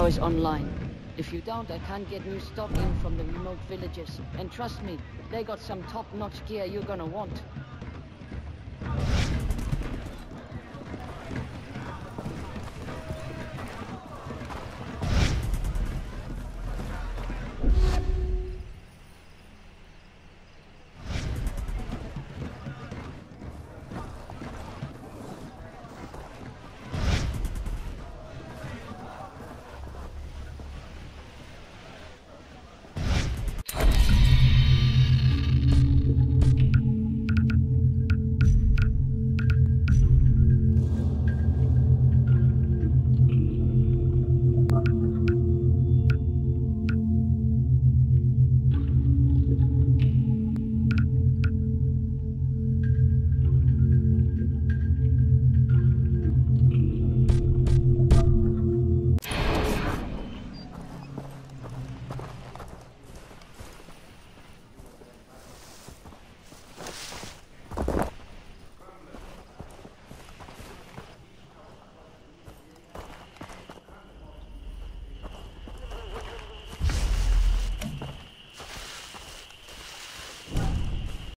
is online. If you don't, I can't get new stock in from the remote villages. And trust me, they got some top-notch gear you're gonna want.